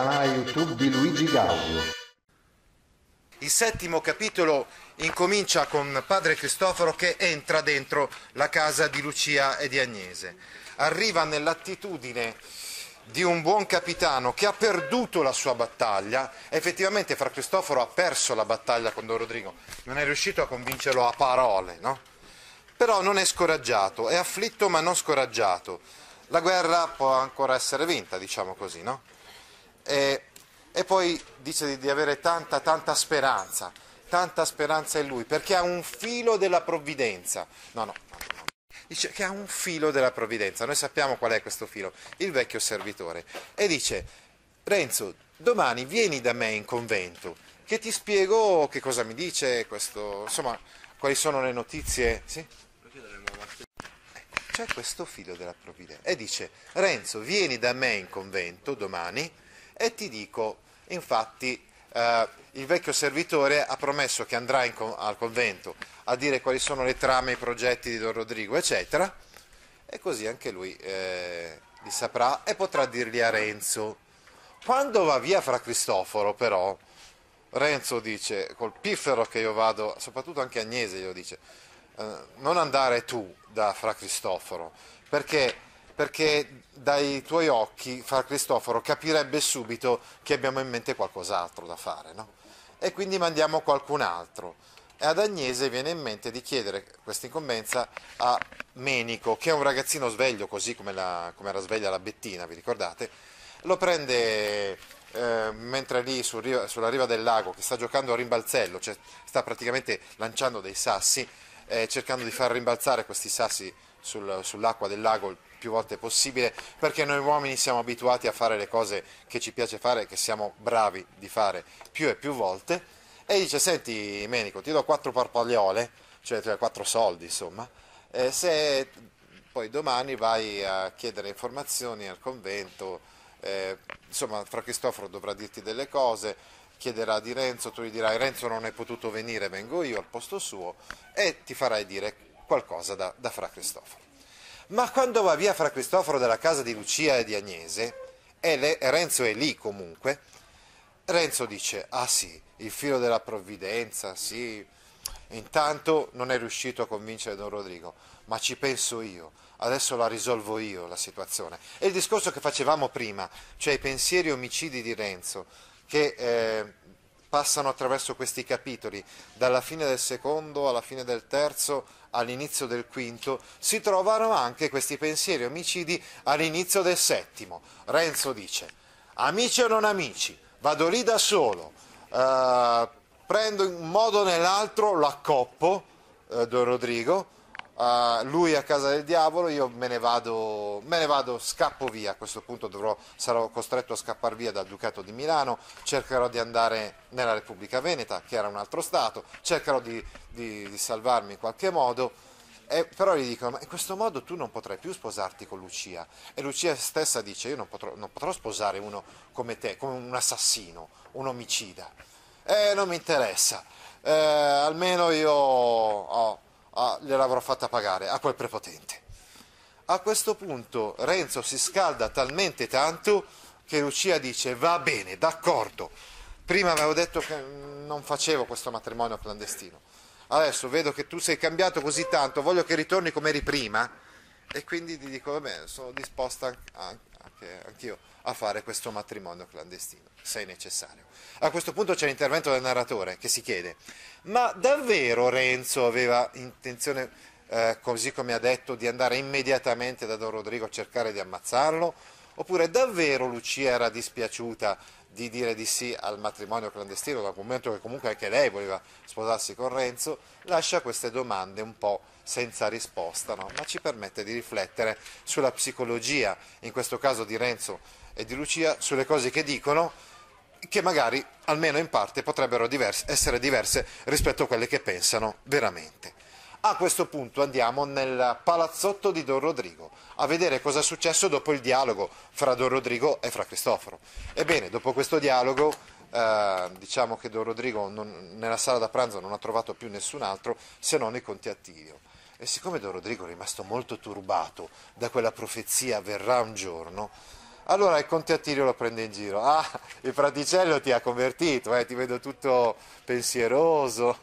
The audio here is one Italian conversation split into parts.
canale YouTube di Luigi Gaudio. Il settimo capitolo incomincia con padre Cristoforo che entra dentro la casa di Lucia e di Agnese. Arriva nell'attitudine di un buon capitano che ha perduto la sua battaglia. Effettivamente Fra Cristoforo ha perso la battaglia con Don Rodrigo, non è riuscito a convincerlo a parole, no? Però non è scoraggiato, è afflitto ma non scoraggiato. La guerra può ancora essere vinta, diciamo così, no? E, e poi dice di, di avere tanta, tanta speranza, tanta speranza in lui, perché ha un filo della provvidenza. No, no, no, no. Dice che ha un filo della provvidenza. Noi sappiamo qual è questo filo, il vecchio servitore. E dice, Renzo, domani vieni da me in convento, che ti spiego che cosa mi dice questo, insomma, quali sono le notizie. Sì? C'è questo filo della provvidenza. E dice, Renzo, vieni da me in convento domani e ti dico, infatti, eh, il vecchio servitore ha promesso che andrà con- al convento a dire quali sono le trame, i progetti di Don Rodrigo, eccetera, e così anche lui eh, li saprà e potrà dirli a Renzo. Quando va via fra Cristoforo, però, Renzo dice, col piffero che io vado, soprattutto anche Agnese glielo dice, eh, non andare tu da Fra Cristoforo, perché, perché dai tuoi occhi Fra Cristoforo capirebbe subito che abbiamo in mente qualcos'altro da fare, no? E quindi mandiamo qualcun altro. E ad Agnese viene in mente di chiedere questa incombenza a Menico, che è un ragazzino sveglio, così come, la, come era sveglia la Bettina, vi ricordate? Lo prende eh, mentre lì sul riva, sulla riva del lago, che sta giocando a rimbalzello, cioè sta praticamente lanciando dei sassi, eh, cercando di far rimbalzare questi sassi sul, sull'acqua del lago più volte possibile, perché noi uomini siamo abituati a fare le cose che ci piace fare, che siamo bravi di fare più e più volte, e dice, senti Menico, ti do quattro parpagliole, cioè, cioè quattro soldi, insomma, eh, se poi domani vai a chiedere informazioni al convento, eh, insomma, Fra Cristoforo dovrà dirti delle cose, chiederà di Renzo, tu gli dirai Renzo non è potuto venire, vengo io al posto suo e ti farai dire qualcosa da, da Fra Cristoforo. Ma quando va via Fra Cristoforo dalla casa di Lucia e di Agnese, e, le, Renzo è lì comunque, Renzo dice, ah sì, il filo della provvidenza, sì, intanto non è riuscito a convincere Don Rodrigo, ma ci penso io, adesso la risolvo io la situazione. E il discorso che facevamo prima, cioè i pensieri omicidi di Renzo, che eh, passano attraverso questi capitoli, dalla fine del secondo alla fine del terzo, all'inizio del quinto, si trovano anche questi pensieri omicidi all'inizio del settimo. Renzo dice, amici o non amici, vado lì da solo, eh, prendo in un modo o nell'altro l'accoppo, eh, Don Rodrigo, Uh, lui a casa del diavolo, io me ne, vado, me ne vado, scappo via, a questo punto dovrò, sarò costretto a scappare via dal Ducato di Milano, cercherò di andare nella Repubblica Veneta, che era un altro Stato, cercherò di, di, di salvarmi in qualche modo, e, però gli dicono, ma in questo modo tu non potrai più sposarti con Lucia. E Lucia stessa dice, io non potrò, non potrò sposare uno come te, come un assassino, un omicida. E non mi interessa, eh, almeno io... Ah, gliel'avrò fatta pagare a quel prepotente. A questo punto Renzo si scalda talmente tanto che Lucia dice va bene, d'accordo, prima avevo detto che non facevo questo matrimonio clandestino, adesso vedo che tu sei cambiato così tanto, voglio che ritorni come eri prima. E quindi ti dico va bene, sono disposta anche, anch'io a fare questo matrimonio clandestino, se è necessario. A questo punto c'è l'intervento del narratore che si chiede, ma davvero Renzo aveva intenzione, eh, così come ha detto, di andare immediatamente da Don Rodrigo a cercare di ammazzarlo? Oppure davvero Lucia era dispiaciuta di dire di sì al matrimonio clandestino, dal momento che comunque anche lei voleva sposarsi con Renzo, lascia queste domande un po' senza risposta, no? ma ci permette di riflettere sulla psicologia, in questo caso di Renzo e di Lucia, sulle cose che dicono, che magari, almeno in parte, potrebbero diverse, essere diverse rispetto a quelle che pensano veramente. A questo punto andiamo nel palazzotto di Don Rodrigo a vedere cosa è successo dopo il dialogo fra Don Rodrigo e fra Cristoforo. Ebbene, dopo questo dialogo, eh, diciamo che Don Rodrigo non, nella sala da pranzo non ha trovato più nessun altro se non i conti Attilio. E siccome Don Rodrigo è rimasto molto turbato da quella profezia verrà un giorno, Allora il Conte Attilio lo prende in giro. Ah, il fraticello ti ha convertito, eh, ti vedo tutto pensieroso.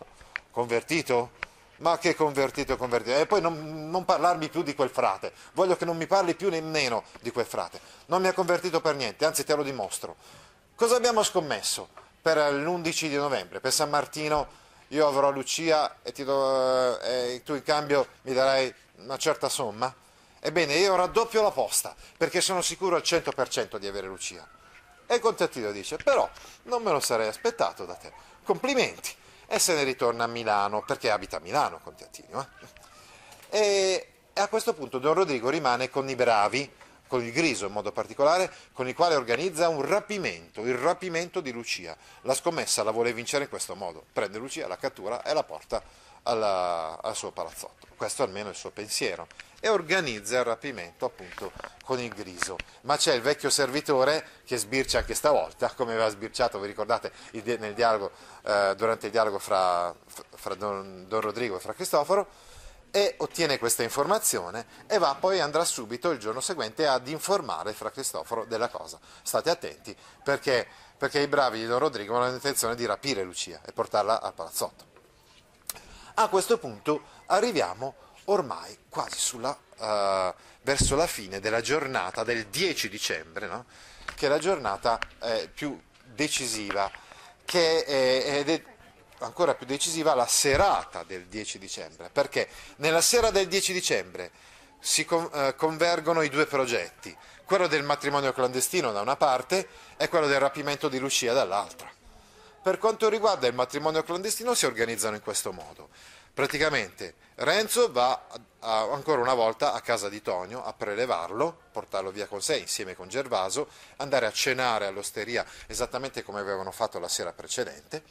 Convertito? Ma che convertito, convertito. E poi non, non, parlarmi più di quel frate. Voglio che non mi parli più nemmeno di quel frate. Non mi ha convertito per niente, anzi te lo dimostro. Cosa abbiamo scommesso per l'11 di novembre? Per San Martino io avrò Lucia e, do, eh, e tu in cambio mi darai una certa somma? Ebbene, io raddoppio la posta, perché sono sicuro al 100% di avere Lucia. E il contadino dice, però non me lo sarei aspettato da te. Complimenti. E se ne ritorna a Milano, perché abita a Milano, Conteattino. Eh? E a questo punto Don Rodrigo rimane con i bravi, con il Griso in modo particolare, con il quale organizza un rapimento, il rapimento di Lucia. La scommessa la vuole vincere in questo modo, prende Lucia, la cattura e la porta alla, al suo palazzotto. Questo almeno è il suo pensiero. E organizza il rapimento appunto con il Griso. Ma c'è il vecchio servitore che sbircia anche stavolta, come aveva sbirciato, vi ricordate, dialogo, eh, durante il dialogo fra, fra Don, Don Rodrigo e fra Cristoforo, e ottiene questa informazione e va poi andrà subito il giorno seguente ad informare Fra Cristoforo della cosa. State attenti perché, perché i bravi di Don Rodrigo hanno l'intenzione di rapire Lucia e portarla al palazzotto. A questo punto arriviamo ormai quasi sulla, uh, verso la fine della giornata del 10 dicembre, no? che è la giornata eh, più decisiva, che è, ed è ancora più decisiva la serata del 10 dicembre, perché nella sera del 10 dicembre si con, eh, convergono i due progetti, quello del matrimonio clandestino da una parte e quello del rapimento di Lucia dall'altra. Per quanto riguarda il matrimonio clandestino si organizzano in questo modo. Praticamente Renzo va a, ancora una volta a casa di Tonio a prelevarlo, portarlo via con sé insieme con Gervaso, andare a cenare all'osteria esattamente come avevano fatto la sera precedente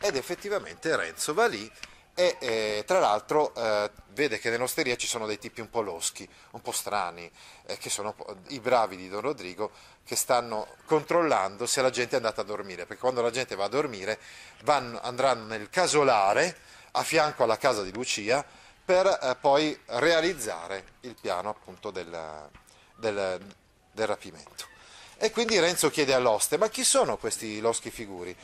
ed effettivamente Renzo va lì e eh, tra l'altro eh, vede che nell'osteria ci sono dei tipi un po' loschi, un po' strani, eh, che sono i bravi di Don Rodrigo che stanno controllando se la gente è andata a dormire, perché quando la gente va a dormire vanno, andranno nel casolare a fianco alla casa di Lucia per eh, poi realizzare il piano appunto del, del, del rapimento. E quindi Renzo chiede all'oste, ma chi sono questi loschi figuri?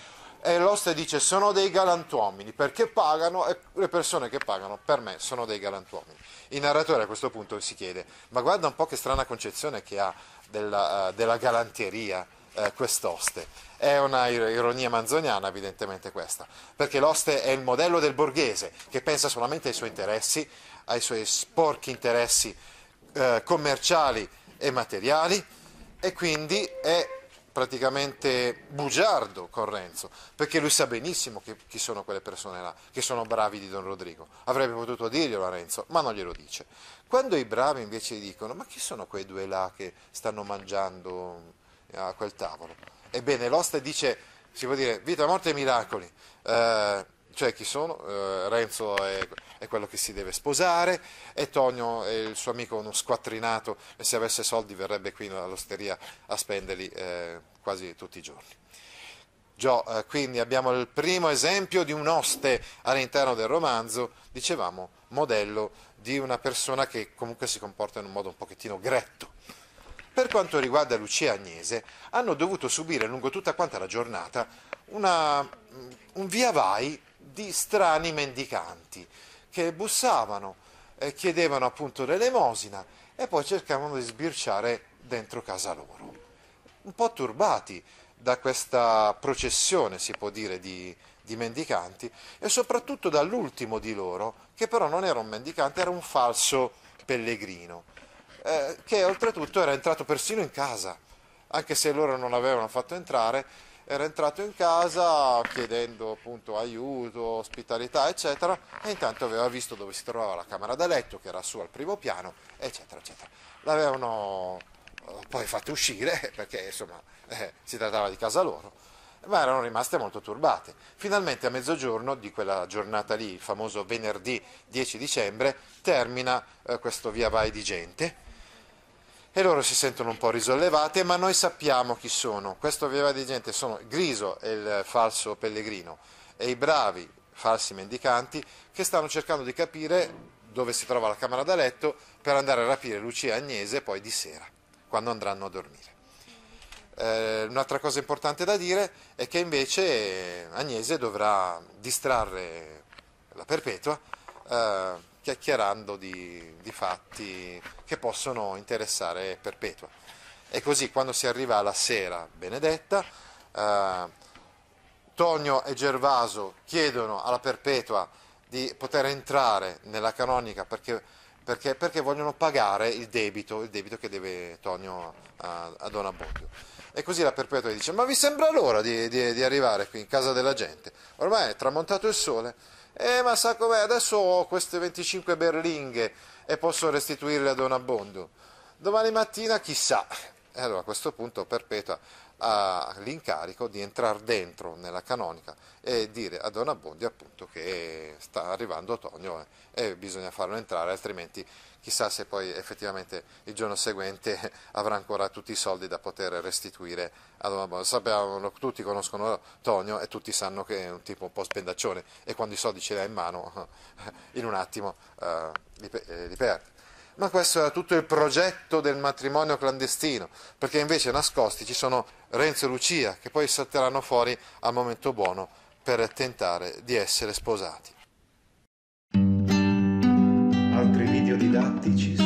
E l'oste dice sono dei galantuomini perché pagano e le persone che pagano per me sono dei galantuomini. Il narratore a questo punto si chiede ma guarda un po' che strana concezione che ha della, uh, della galanteria uh, quest'oste. È una ironia manzoniana evidentemente questa, perché l'oste è il modello del borghese che pensa solamente ai suoi interessi, ai suoi sporchi interessi uh, commerciali e materiali e quindi è praticamente bugiardo con Renzo, perché lui sa benissimo che, chi sono quelle persone là, che sono bravi di Don Rodrigo. Avrebbe potuto dirglielo a Renzo, ma non glielo dice. Quando i bravi invece dicono, ma chi sono quei due là che stanno mangiando a quel tavolo? Ebbene, l'oste dice, si può dire, vita, morte e miracoli. Eh, cioè chi sono? Eh, Renzo è, è, quello che si deve sposare e Tonio è il suo amico uno squattrinato e se avesse soldi verrebbe qui all'osteria a spenderli eh, quasi tutti i giorni. Gio, eh, quindi abbiamo il primo esempio di un oste all'interno del romanzo, dicevamo, modello di una persona che comunque si comporta in un modo un pochettino gretto. Per quanto riguarda Lucia e Agnese, hanno dovuto subire lungo tutta quanta la giornata una, un via vai di strani mendicanti che bussavano, eh, chiedevano appunto l'elemosina e poi cercavano di sbirciare dentro casa loro. Un po' turbati da questa processione, si può dire, di, di mendicanti e soprattutto dall'ultimo di loro, che però non era un mendicante, era un falso pellegrino, eh, che oltretutto era entrato persino in casa, anche se loro non l'avevano fatto entrare, era entrato in casa chiedendo appunto aiuto, ospitalità, eccetera, e intanto aveva visto dove si trovava la camera da letto, che era su al primo piano, eccetera, eccetera. L'avevano eh, poi fatto uscire, perché insomma eh, si trattava di casa loro, ma erano rimaste molto turbate. Finalmente a mezzogiorno di quella giornata lì, il famoso venerdì 10 dicembre, termina eh, questo via vai di gente e loro si sentono un po' risollevate, ma noi sappiamo chi sono. Questo via di gente sono Griso e il falso pellegrino e i bravi falsi mendicanti che stanno cercando di capire dove si trova la camera da letto per andare a rapire Lucia Agnese poi di sera, quando andranno a dormire. Eh, un'altra cosa importante da dire è che invece Agnese dovrà distrarre la perpetua eh, chiacchierando di, di, fatti che possono interessare perpetua. E così quando si arriva alla sera benedetta, eh, Tonio e Gervaso chiedono alla perpetua di poter entrare nella canonica perché, perché, perché vogliono pagare il debito, il debito che deve Tonio a, a Don Abbondio. E così la perpetua dice, ma vi sembra l'ora di, di, di, arrivare qui in casa della gente? Ormai è tramontato il sole. Eh, ma sa com'è, adesso ho queste 25 berlinghe e posso restituirle a Don Abbondio. Domani mattina chissà. E allora a questo punto Perpetua ha l'incarico di entrare dentro nella canonica e dire a Don Abbondio appunto che sta arrivando Tonio eh, e bisogna farlo entrare, altrimenti chissà se poi effettivamente il giorno seguente avrà ancora tutti i soldi da poter restituire a Don Abbondio. Sappiamo, tutti conoscono Tonio e tutti sanno che è un tipo un po' spendaccione e quando i soldi ce li ha in mano in un attimo eh, li, eh, li perde ma questo era tutto il progetto del matrimonio clandestino, perché invece nascosti ci sono Renzo e Lucia che poi salteranno fuori al momento buono per tentare di essere sposati. Altri video didattici